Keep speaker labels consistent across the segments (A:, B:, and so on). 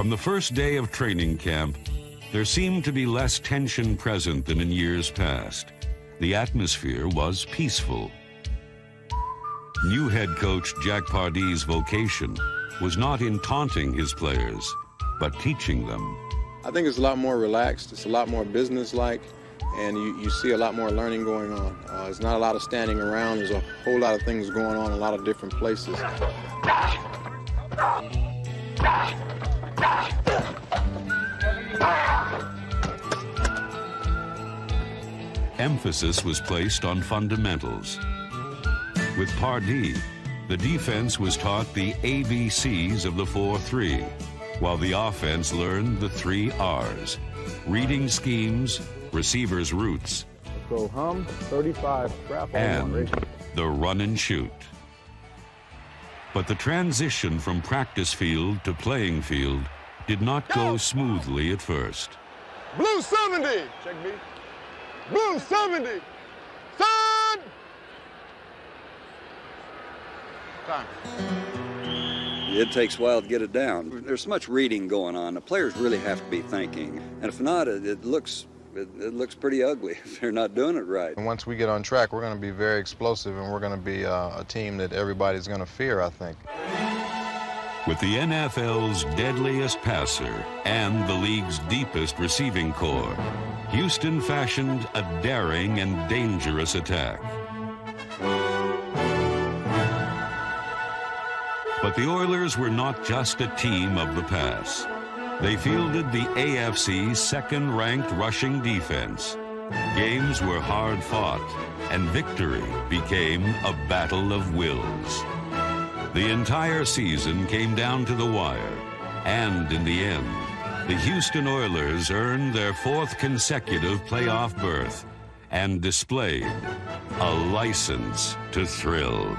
A: From the first day of training camp, there seemed to be less tension present than in years past. The atmosphere was peaceful. New head coach Jack Pardee vocation was not in taunting his players, but teaching them.
B: I think it's a lot more relaxed. It's a lot more business-like, and you, you see a lot more learning going on. Uh, it's not a lot of standing around. There's a whole lot of things going on in a lot of different places.
A: Emphasis was placed on fundamentals. With Pardee, the defense was taught the ABCs of the 4-3, while the offense learned the three R's, reading schemes, receivers' routes,
B: So hum, 35, scrap
A: and the run and shoot. But the transition from practice field to playing field did not go smoothly at first.
B: Blue 70! Check B. Blue 70! Sun! Time.
C: It takes a while to get it down. There's so much reading going on. The players really have to be thinking. And if not, it, it looks it, it, looks pretty ugly if they're not doing it right.
B: And once we get on track, we're going to be very explosive, and we're going to be uh, a team that everybody's going to fear, I think.
A: With the NFL's deadliest passer and the league's deepest receiving corps, Houston fashioned a daring and dangerous attack. But the Oilers were not just a team of the pass. They fielded the AFC's second ranked rushing defense. Games were hard fought, and victory became a battle of wills. The entire season came down to the wire, and in the end, the Houston Oilers earned their fourth consecutive playoff berth and displayed a license to thrill.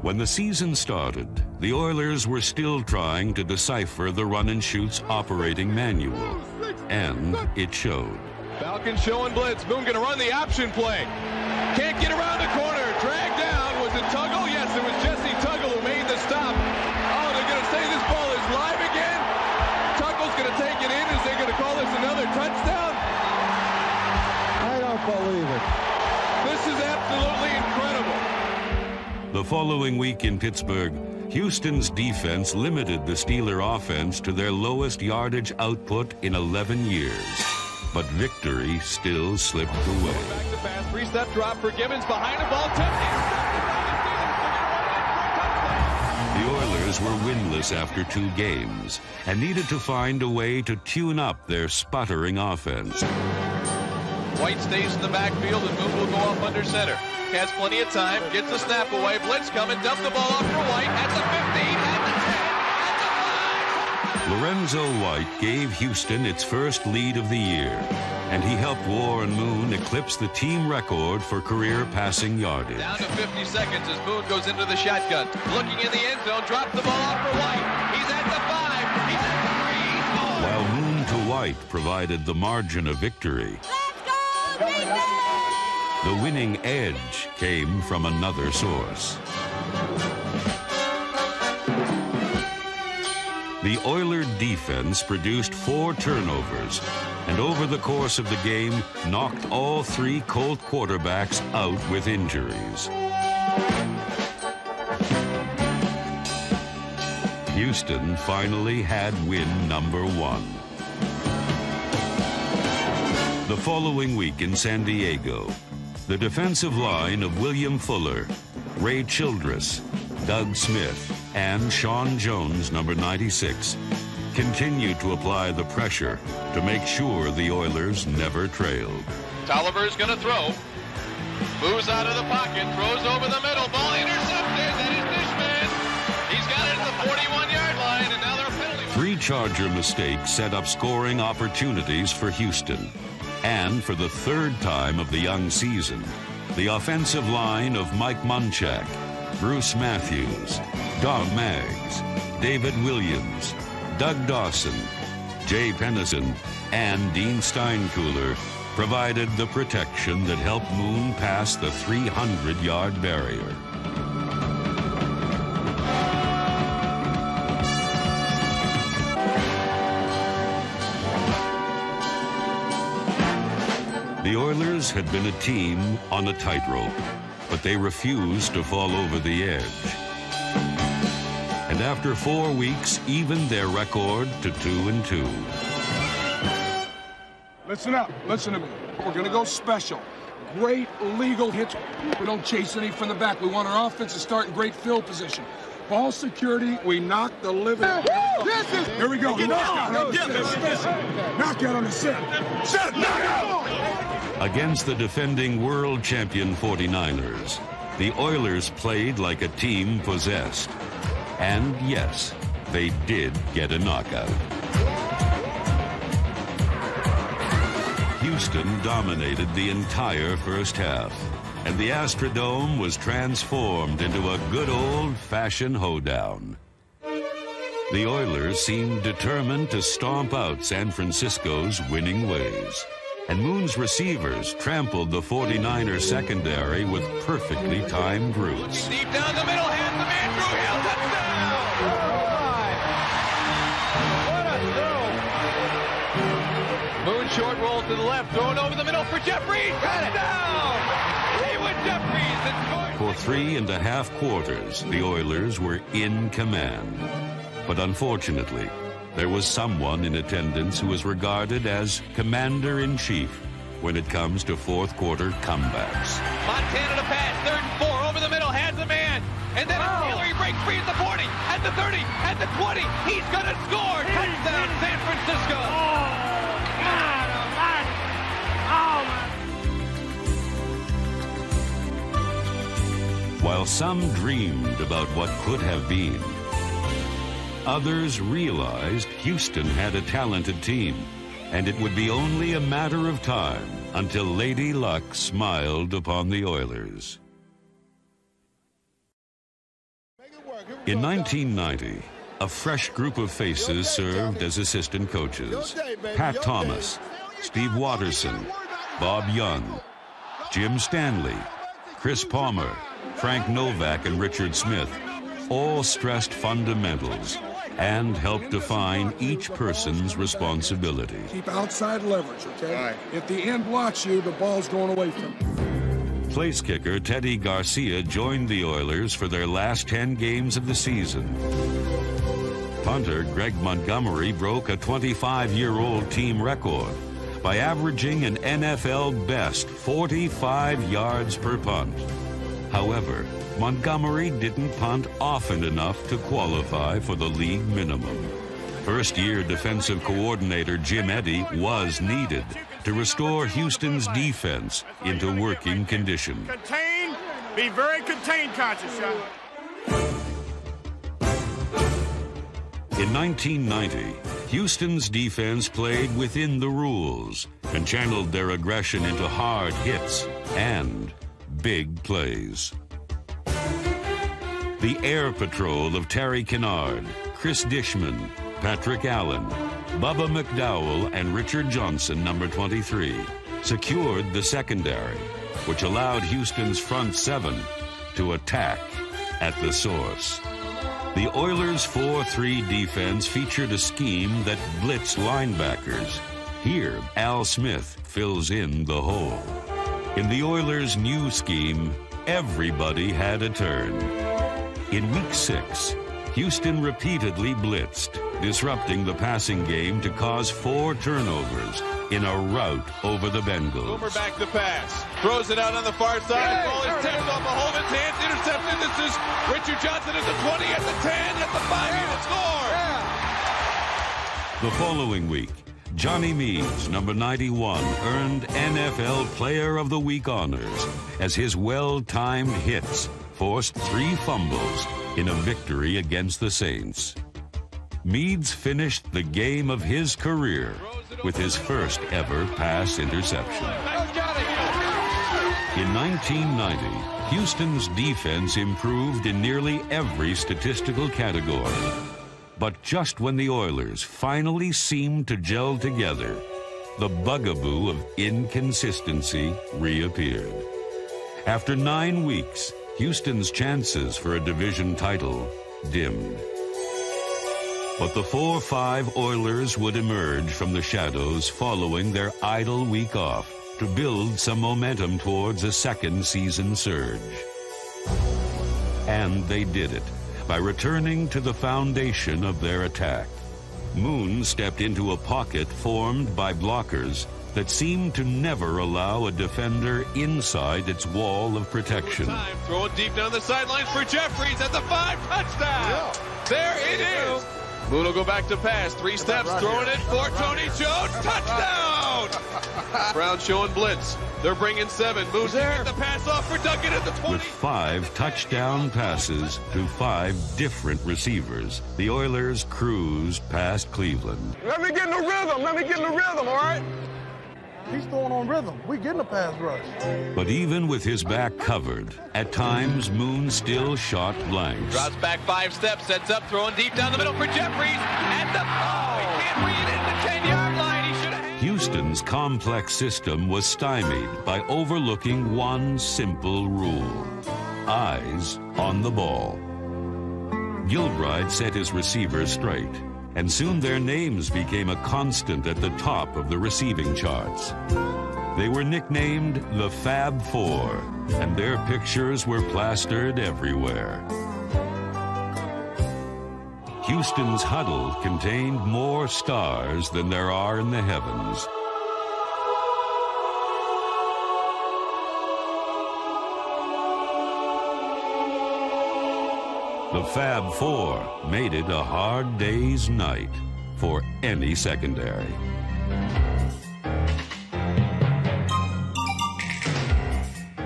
A: When the season started, the Oilers were still trying to decipher the run and shoot's operating manual, and it showed.
D: Falcons showing blitz. Moon going to run the option play. Can't get around the corner. Drag down. Was it Tuggle? Yes, it was Jessie Tuggle who made the stop. Oh, they're going to say this ball is live again. Tuggle's going to take it in. Is they going to call this another touchdown?
B: I don't believe it.
D: This is absolutely incredible.
A: The following week in Pittsburgh, Houston's defense limited the Steeler offense to their lowest yardage output in 11 years. But victory still slipped away.
D: Back to pass. Three-step drop for Givins. Behind the ball.
A: The Oilers were winless after two games and needed to find a way to tune up their sputtering offense.
D: White stays in the backfield and Moon will go off under center. Has plenty of time, gets the snap away, blitz coming, dump the ball off for White at the 15, at
A: the 10, Lorenzo White gave Houston its first lead of the year, and he helped Warren Moon eclipse the team record for career passing yardage.
D: Down to 50 seconds as Moon goes into the shotgun. Looking in the end zone, dropped the ball off for White. He's at the 5, he's at the 3, four.
A: While Moon to White provided the margin of victory. Let's go, The winning edge came from another source. The Oiler defense produced four turnovers and over the course of the game knocked all three Colt quarterbacks out with injuries. Houston finally had win number one. The following week in San Diego, the defensive line of William Fuller, Ray Childress, Doug Smith, and Sean Jones, number 96, continued to apply the pressure to make sure the Oilers never trailed.
D: Tolliver's going to throw. Moves out of the pocket, throws over the middle, ball intercepted. That is Dishman. He's got it at the 41-yard line, and now they're penalty.
A: Three Charger mistakes set up scoring opportunities for Houston. And for the third time of the young season, the offensive line of Mike Munchak, Bruce Matthews, Don Maggs, David Williams, Doug Dawson, Jay Pennison, and Dean Steinkuhler provided the protection that helped Moon pass the 300 yard barrier. The Oilers had been a team on a tightrope but they refused to fall over the edge. And after four weeks, evened their record to two and two.
E: Listen up. Listen to me. We're going to go special. Great legal hits. We don't chase any from the back. We want our offense to start in great field position. Ball security, we knock the living. Here we go. Knockout on the set. Knockout on the set. Set. Knockout.
A: Against the defending world champion 49ers, the Oilers played like a team possessed. And yes, they did get a knockout. Houston dominated the entire first half, and the Astrodome was transformed into a good old-fashioned hoedown. The Oilers seemed determined to stomp out San Francisco's winning ways. And Moon's receivers trampled the 49ers secondary with perfectly timed routes.
D: Deep down the middle, hands the man, Drew Hill, touchdown! Moon short roll to the left, throwing over the middle for Jeffires, touchdown! Haywood Jeffires and scored.
A: For three and a half quarters, the Oilers were in command. But unfortunately, there was someone in attendance who was regarded as commander-in-chief when it comes to fourth quarter comebacks.
D: Montana to pass, third and four, over the middle, has a man. And then oh. Hillary breaks free at the 40, at the 30, at the 20. He's going to score. Touchdown, San Francisco. Oh, God almighty.
A: Oh, my. While some dreamed about what could have been, Others realized Houston had a talented team, and it would be only a matter of time until Lady Luck smiled upon the Oilers. In 1990, a fresh group of faces served as assistant coaches. Pat Thomas, Steve Watterson, Bob Young, Jim Stanley, Chris Palmer, Frank Novak, and Richard Smith all stressed fundamentals and help define each person's responsibility.
E: Keep outside leverage, okay? If the end blocks you, the ball's going away from you.
A: Place kicker Teddy Garcia joined the Oilers for their last 10 games of the season. Punter Greg Montgomery broke a 25-year-old team record by averaging an NFL best 45 yards per punt. However, Montgomery didn't punt often enough to qualify for the league minimum. First year defensive coordinator Jim Eddy was needed to restore Houston's defense into working condition.
F: Contain, be very contained conscious,
A: In 1990, Houston's defense played within the rules and channeled their aggression into hard hits and big plays. The Air Patrol of Terry Kinard, Cris Dishman, Patrick Allen, Bubba McDowell, and Richard Johnson, number 23, secured the secondary, which allowed Houston's front seven to attack at the source. The Oilers' 4-3 defense featured a scheme that blitzed linebackers. Here, Al Smith fills in the hole. In the Oilers' new scheme, everybody had a turn. In week six, Houston repeatedly blitzed, disrupting the passing game to cause four turnovers in a rout over the Bengals.
D: Boomer back the pass. Throws it out on the far side. Ball is tipped off Mahomes' hands. Intercepted. This is Richard Johnson at the 20, at the 10, at the 5, and score.
A: The following week, Johnny Meads, number 91, earned NFL Player of the Week honors as his well-timed hits forced three fumbles in a victory against the Saints. Meads finished the game of his career with his first ever pass interception. In 1990, Houston's defense improved in nearly every statistical category. But just when the Oilers finally seemed to gel together, the bugaboo of inconsistency reappeared. After nine weeks, Houston's chances for a division title dimmed. But the 4-5 Oilers would emerge from the shadows following their idle week off to build some momentum towards a second season surge. And they did it by returning to the foundation of their attack. Moon stepped into a pocket formed by blockers that seemed to never allow a defender inside its wall of protection.
D: Time, throw it deep down the sidelines for Jeffires at the five, touchdown! Yeah. There it is! Moon will go back to pass. Three steps, right throwing here. it for Tony Jones. Touchdown! Brown showing blitz. They're bringing seven. Moves there. the pass off for Duncan at the 20.
A: With five touchdown passes to five different receivers, the Oilers cruise past Cleveland.
E: Let me get in the rhythm. Let me get in the rhythm, all right?
G: He's throwing on rhythm. We're getting a pass rush.
A: But even with his back covered, at times Moon still shot blanks.
D: Drops back five steps, sets up, throwing deep down the middle for Jeffires. And the oh, he can't read it in the 10 yard line. He
A: Houston's complex system was stymied by overlooking one simple rule eyes on the ball. Gilbride set his receivers straight and soon their names became a constant at the top of the receiving charts. They were nicknamed the Fab Four, and their pictures were plastered everywhere. Houston's huddle contained more stars than there are in the heavens. The Fab Four made it a hard day's night for any secondary.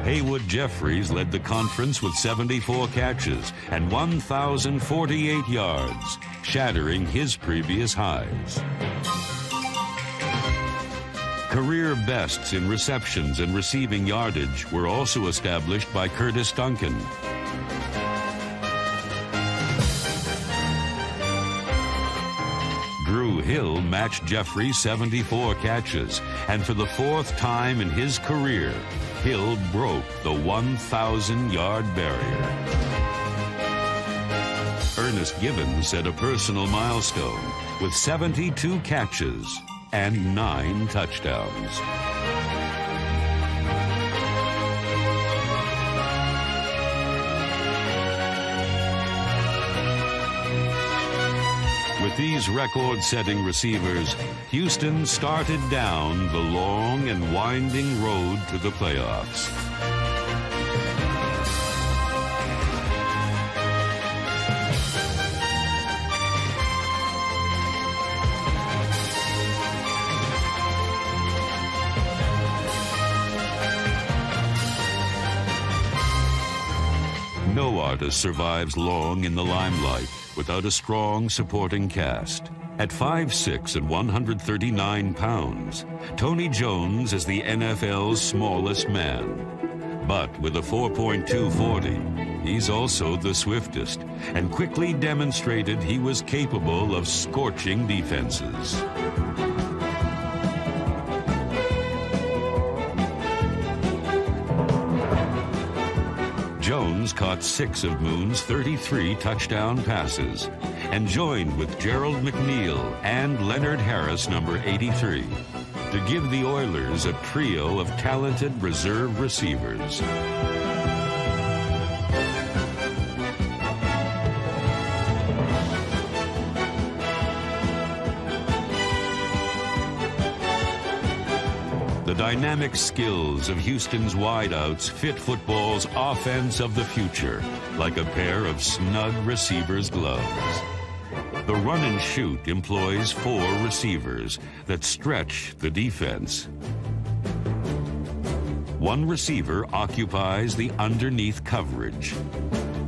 A: Haywood Jeffires led the conference with 74 catches and 1,048 yards, shattering his previous highs. Career bests in receptions and receiving yardage were also established by Curtis Duncan. Hill matched Jeffires' 74 catches, and for the fourth time in his career, Hill broke the 1,000 yard barrier. Ernest Givins set a personal milestone with 72 catches and nine touchdowns. These record setting receivers, Houston started down the long and winding road to the playoffs. No artist survives long in the limelight without a strong supporting cast. At 5'6 and 139 pounds, Tony Jones is the NFL's smallest man. But with a 4.240, he's also the swiftest and quickly demonstrated he was capable of scorching defenses. Jones caught six of Moon's 33 touchdown passes and joined with Gerald McNeil and Leonard Harris, number 83, to give the Oilers a trio of talented reserve receivers. Dynamic skills of Houston's wideouts fit football's offense of the future like a pair of snug receiver's gloves. The run and shoot employs four receivers that stretch the defense. One receiver occupies the underneath coverage.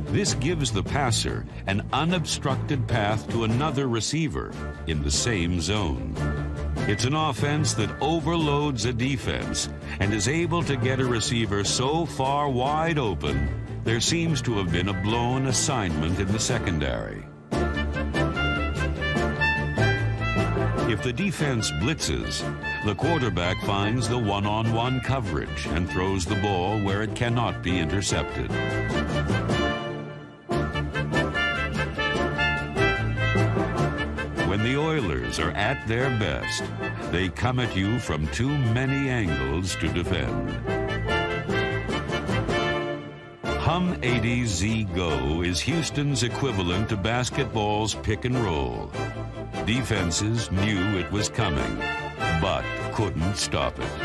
A: This gives the passer an unobstructed path to another receiver in the same zone. It's an offense that overloads a defense and is able to get a receiver so far wide open, there seems to have been a blown assignment in the secondary. If the defense blitzes, the quarterback finds the one-on-one coverage and throws the ball where it cannot be intercepted. Oilers are at their best, they come at you from too many angles to defend. Hum 80Z Go is Houston's equivalent to basketball's pick and roll. Defenses knew it was coming, but couldn't stop it.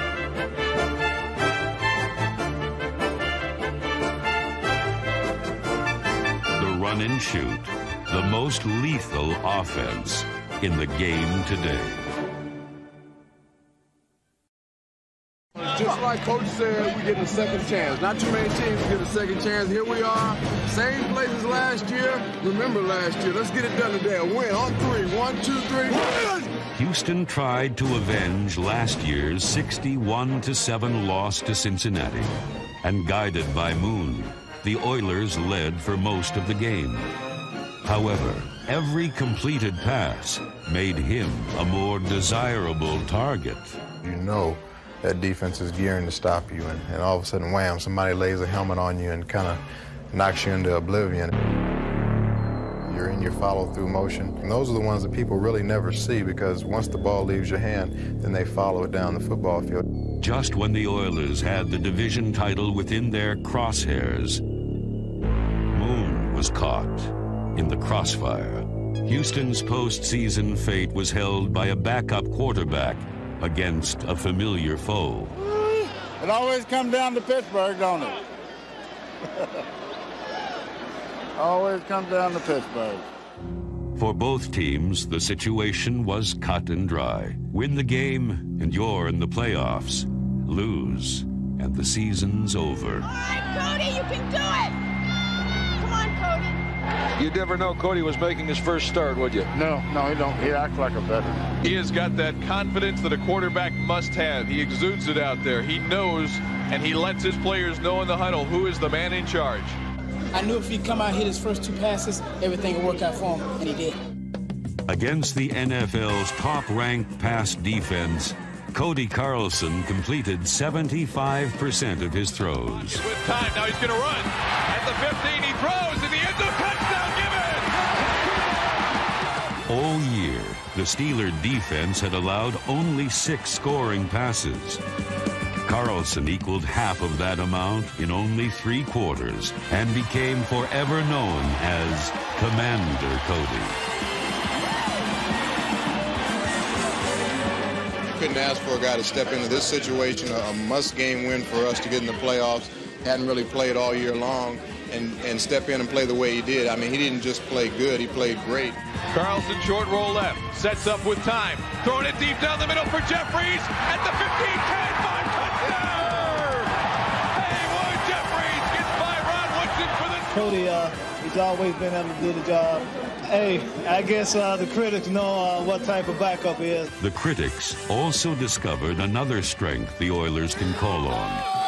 A: The run and shoot, the most lethal offense in the game today.
H: Just like Coach said, we getting a second chance. Not too many teams get a second chance. Here we are, same places last year. Remember last year. Let's get it done today. A win on three. One, two, three.
A: Houston tried to avenge last year's 61 7 loss to Cincinnati. And guided by Moon, the Oilers led for most of the game. However, every completed pass made him a more desirable target.
B: You know that defense is gearing to stop you, and, and all of a sudden, wham, somebody lays a helmet on you and kind of knocks you into oblivion. You're in your follow-through motion. And those are the ones that people really never see because once the ball leaves your hand, then they follow it down the football field.
A: Just when the Oilers had the division title within their crosshairs, Moon was caught in the crossfire. Houston's postseason fate was held by a backup quarterback against a familiar foe.
G: It always comes down to Pittsburgh, don't it? always comes down to Pittsburgh.
A: For both teams, the situation was cut and dry. Win the game, and you're in the playoffs. Lose, and the season's over.
I: All right, Cody, you can do it! Come on, Cody.
D: You'd never know Cody was making his first start, would you?
G: No, no, he don't. He acts like a veteran.
D: He has got that confidence that a quarterback must have. He exudes it out there. He knows and he lets his players know in the huddle who is the man in charge.
J: I knew if he'd come out hit his first two passes, everything would work out for him, and he did.
A: Against the NFL's top-ranked pass defense, Cody Carlson completed 75% of his throws.
D: With time, now he's going to run. At the 15, he throws
A: All year, the Steeler defense had allowed only six scoring passes. Carlson equaled half of that amount in only three quarters and became forever known as Commander Cody.
B: Couldn't ask for a guy to step into this situation, a must-game win for us to get in the playoffs. Hadn't really played all year long, and, and step in and play the way he did. I mean, he didn't just play good, he played great.
D: Carlson short roll left, sets up with time, throwing it deep down the middle for Jeffires at the 15, 10, 5, touchdown! Haywood Jeffires gets by Rod Woodson for the...
K: Cody, uh, he's always been able to do the job. Hey, I guess uh, the critics know uh, what type of backup he is.
A: The critics also discovered another strength the Oilers can call on.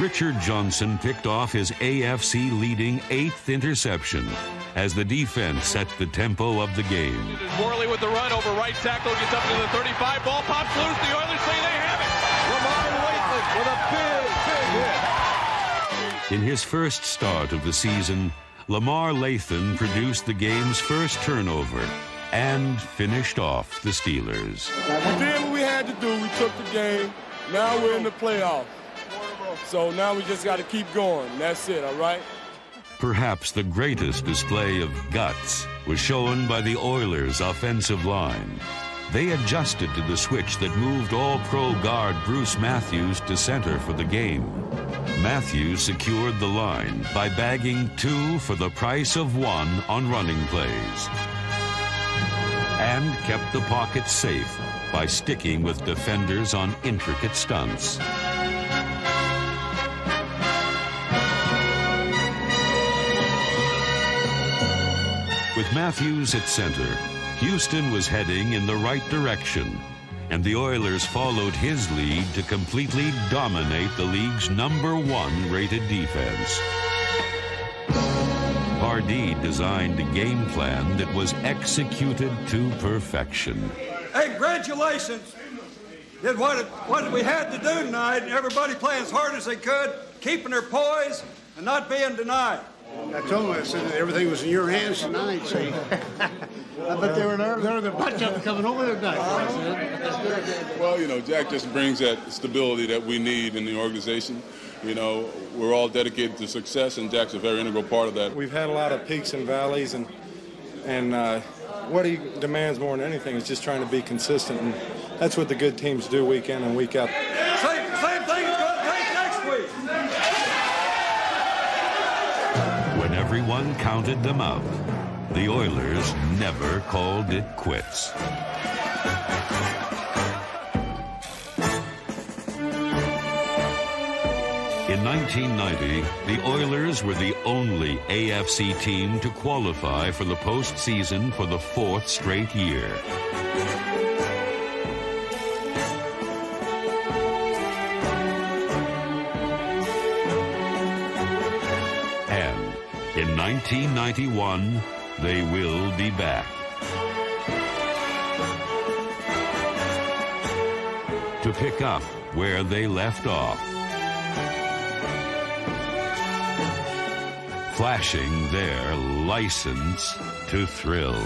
A: Richard Johnson picked off his AFC leading eighth interception as the defense set the tempo of the game.
D: It is Worley with the run over right tackle, gets up to the 35, ball pops loose, the Oilers say they have it. Lamar Lathon with a big, big hit.
A: In his first start of the season, Lamar Lathon produced the game's first turnover and finished off the Steelers.
H: We did what we had to do. We took the game. Now we're in the playoffs. So now we just got to keep going. That's it, all right?
A: Perhaps the greatest display of guts was shown by the Oilers' offensive line. They adjusted to the switch that moved all-pro guard Bruce Matthews to center for the game. Matthews secured the line by bagging two for the price of one on running plays and kept the pocket safe by sticking with defenders on intricate stunts. With Matthews at center, Houston was heading in the right direction, and the Oilers followed his lead to completely dominate the league's number one rated defense. Pardee designed a game plan that was executed to perfection.
L: Hey, congratulations. Did what, what we had to do tonight, everybody playing as hard as they could, keeping their poise and not being denied.
M: I told him, I said that everything was in your hands tonight, see? I bet they were nervous. There was a bunch of them coming over tonight.
N: Well, you know, Jack just brings that stability that we need in the organization. You know, we're all dedicated to success, and Jack's a very integral part of that.
O: We've had a lot of peaks and valleys, and and uh, what he demands more than anything is just trying to be consistent, and that's what the good teams do week in and week out.
A: Counted them out, the Oilers never called it quits. In 1990, the Oilers were the only AFC team to qualify for the postseason for the fourth straight year. 1991, they will be back. To pick up where they left off. Flashing their license to thrill.